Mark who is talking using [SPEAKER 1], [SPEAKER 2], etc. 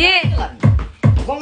[SPEAKER 1] นี่
[SPEAKER 2] Kung